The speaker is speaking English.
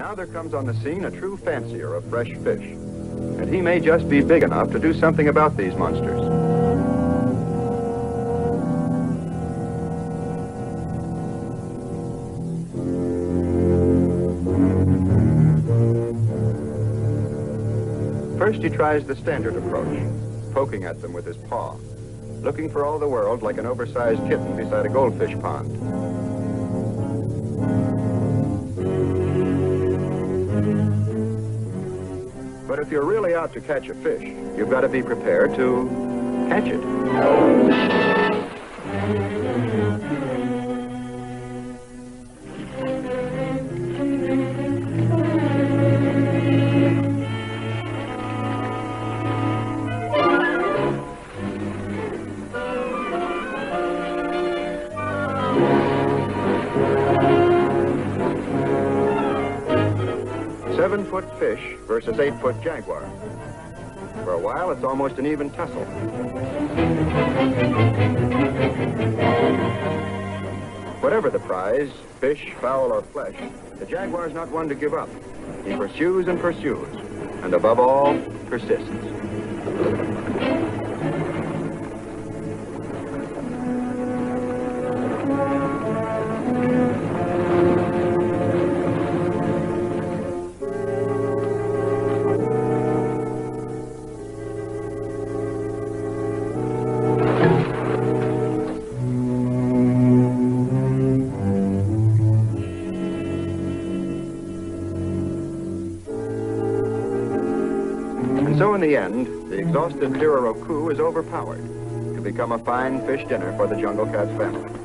Now there comes on the scene a true fancier of fresh fish. And he may just be big enough to do something about these monsters. First he tries the standard approach, poking at them with his paw, looking for all the world like an oversized kitten beside a goldfish pond. If you're really out to catch a fish, you've got to be prepared to catch it. Seven-foot fish versus eight-foot jaguar. For a while, it's almost an even tussle. Whatever the prize, fish, fowl, or flesh, the jaguar's not one to give up. He pursues and pursues, and above all, persists. So in the end, the exhausted Lira is overpowered to become a fine fish dinner for the Jungle Cat's family.